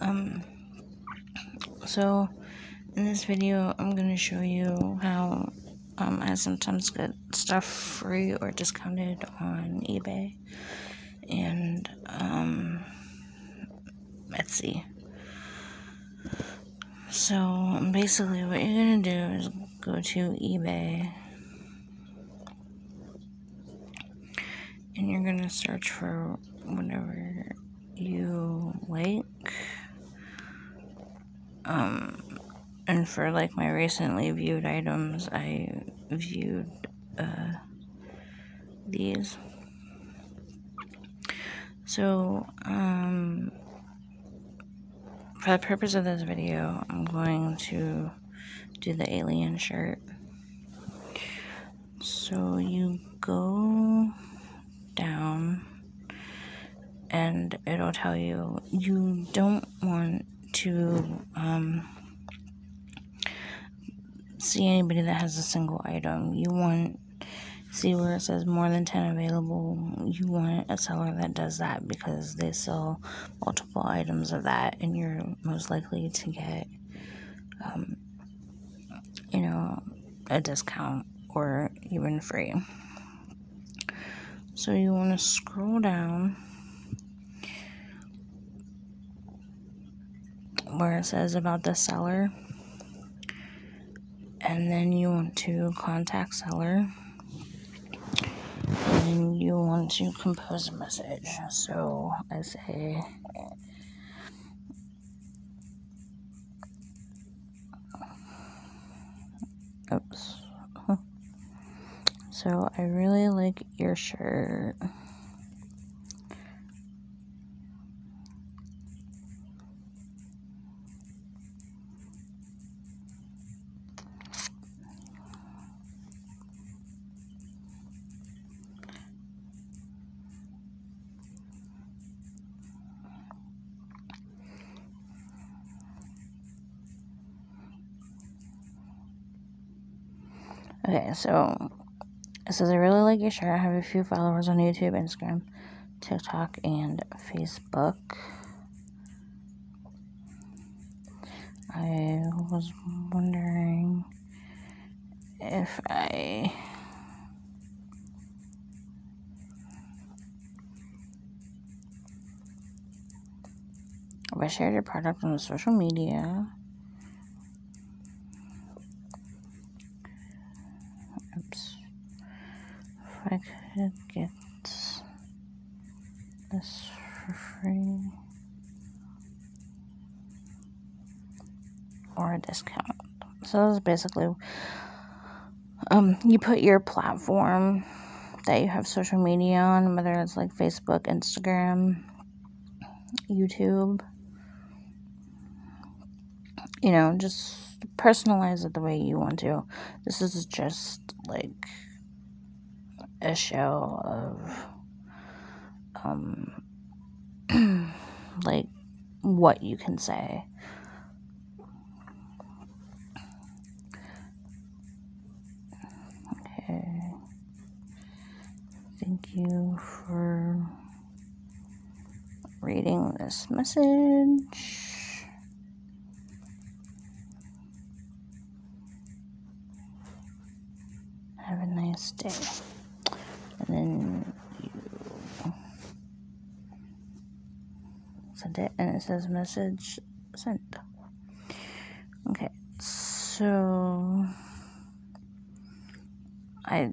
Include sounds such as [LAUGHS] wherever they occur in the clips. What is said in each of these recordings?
Um, so in this video, I'm going to show you how um, I sometimes get stuff free or discounted on eBay. And um, Etsy. So basically, what you're to do is go to eBay. And you're going to search for whatever you like. Um, and for like my recently viewed items, I viewed uh, these. So, um, for the purpose of this video, I'm going to do the alien shirt. So you go down and it'll tell you you don't want to um, see anybody that has a single item. You want see where it says more than 10 available. You want a seller that does that because they sell multiple items of that and you're most likely to get um, you know a discount or even free. So you want to scroll down where it says about the seller. And then you want to contact seller. And you want to compose a message. So i say oops. [LAUGHS] So i really like your shirt Okay, so it says, I really like your shirt. I have a few followers on YouTube, Instagram, TikTok, and Facebook. I was wondering if I. If I shared your product on social media, I could get this for free or a discount. So this is basically um you put your platform that you have social media on, whether it's like Facebook, Instagram, YouTube. You know, just personalize it the way you want to. This is just like a show of um [CLEARS THROAT] like what you can say. Okay. Thank you for reading this message. Have a nice day and then you send it and it says message sent. Okay so i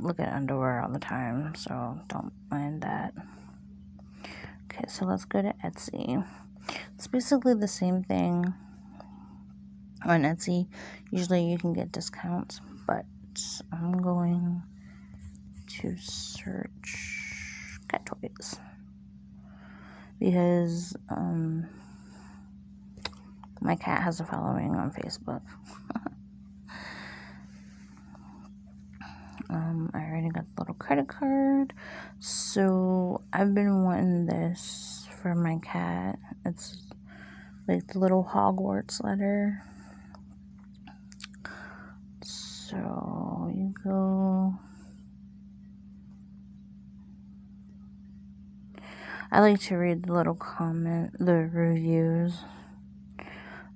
look at underwear all the time so don't mind that. Okay so let's go to etsy. It's basically the same thing on etsy. Usually you can get discounts but i'm going to search cat toys because um, my cat has a following on Facebook. [LAUGHS] um, I already got the little credit card, so I've been wanting this for my cat. It's like the little Hogwarts letter. So you go I like to read the little comment, the reviews.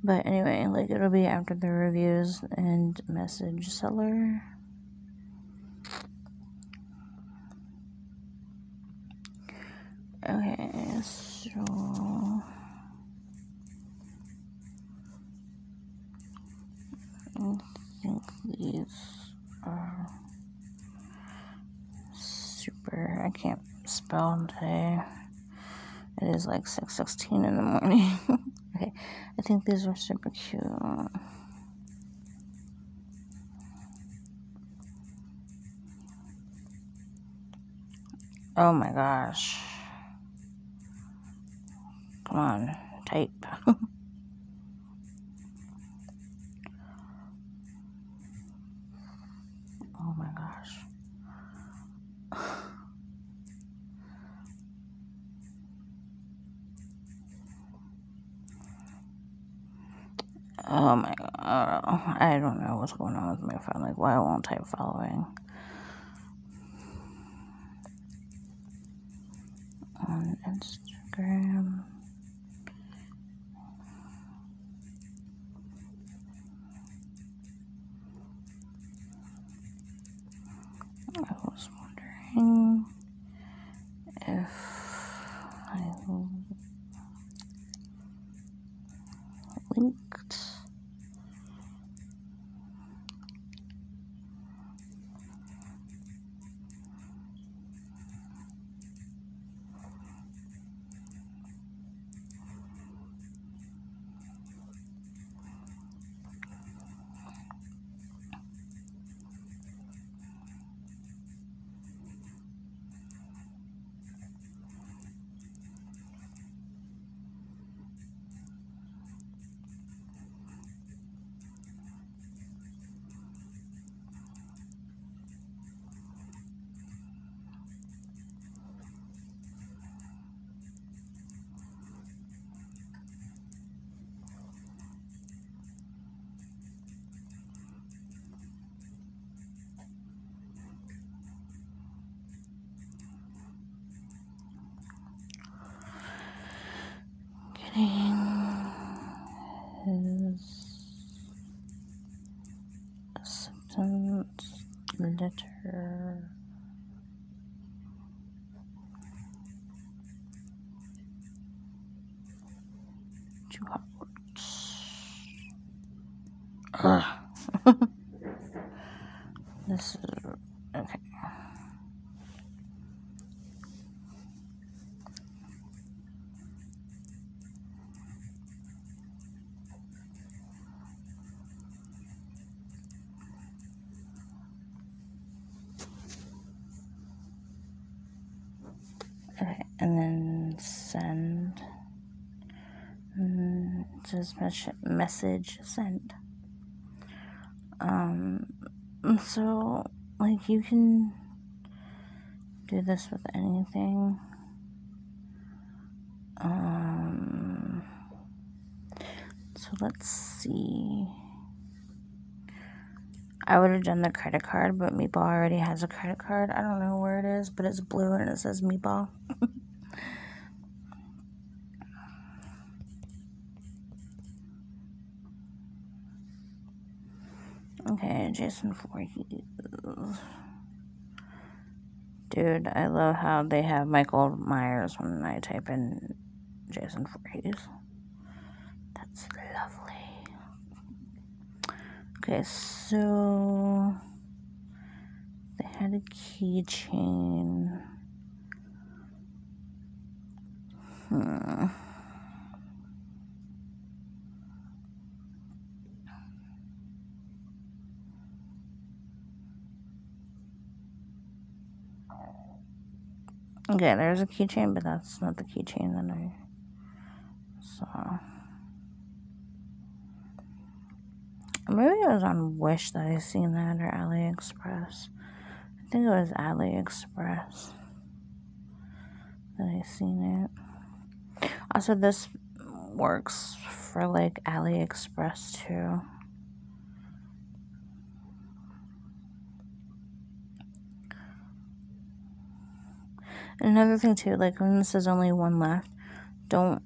But anyway, like it'll be after the reviews and message seller. Okay, so I think these are super. I can't spell today. It is like 6:16 in the morning. [LAUGHS] okay, I think these are super cute. Oh my gosh. Come on, type. [LAUGHS] oh my gosh. [LAUGHS] Oh my god. I don't know what's going on with my phone. Like, why won't type following? On Instagram. I was wondering okay. Okay, and then send. Mm, it says message sent. Um, so like you can do this with anything. Um, so let's see. I would have done the credit card, but Meatball already has a credit card. I don't know where it is, but it's blue and it says Meatball. [LAUGHS] okay, Jason Voorhees. Dude, I love how they have Michael Myers when I type in Jason Voorhees. That's lovely. Okay, so they had a keychain. Hmm. Okay, there's a keychain, but that's not the keychain that I saw. Maybe it was on Wish that I seen that or AliExpress. I think it was AliExpress that I seen it. Also, this works for like AliExpress too. Another thing too, like when this says only one left, don't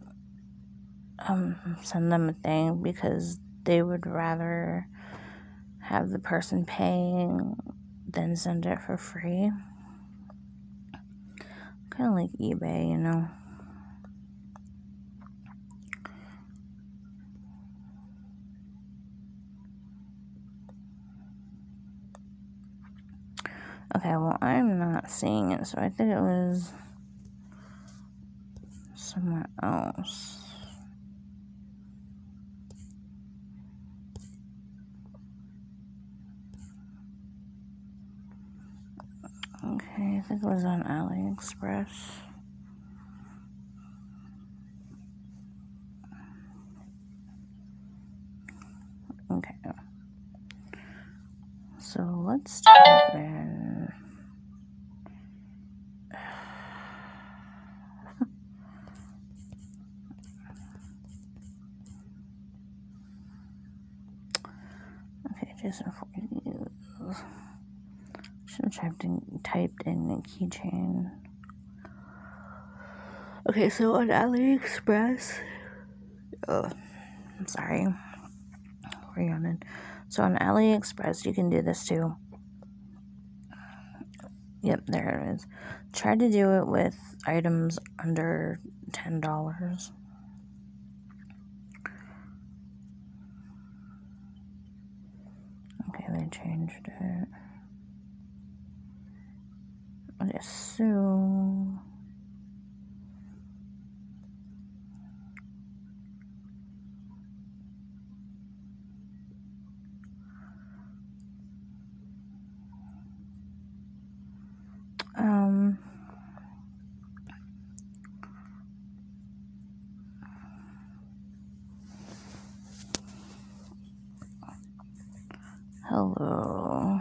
um send them a thing because they would rather have the person paying than send it for free. Kind of like eBay, you know. Okay, well, I'm not seeing it, so I think it was somewhere else. Okay, I think it was on AliExpress. Okay. So let's type in. okay, Jason should have typed in, typed in keychain. Okay, so on AliExpress, oh, I'm sorry, we're. So on AliExpress, you can do this too. Yep, there it is. Try to do it with items under $10. Okay, they changed it. I assume. Hello.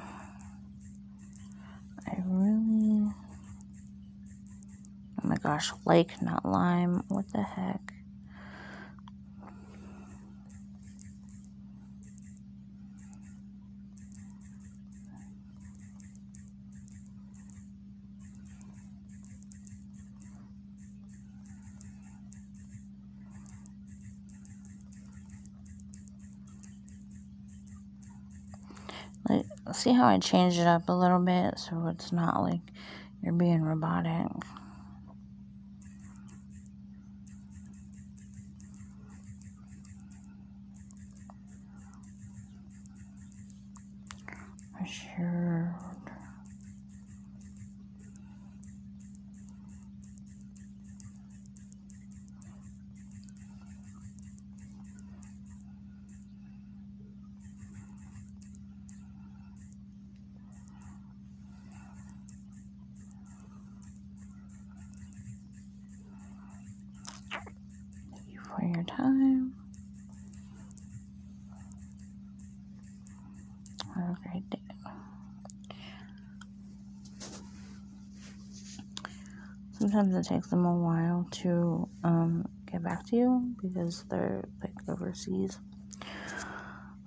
I really. Oh my gosh, like, not lime. What the heck? Like, see how I changed it up a little bit so it's not like you're being robotic. Sure. For your time. Have a great day. Sometimes it takes them a while to um, get back to you because they're like overseas.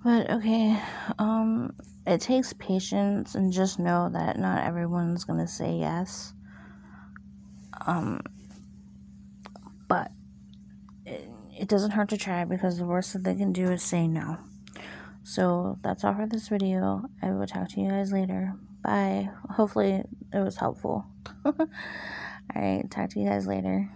But okay, um, it takes patience and just know that not everyone's gonna say yes. Um, but it, doesn't hurt to try because the worst that they can do is say no. So that's all for this video. I will talk to you guys later. Bye. Hopefully it was helpful. [LAUGHS] Alright, talk to you guys later.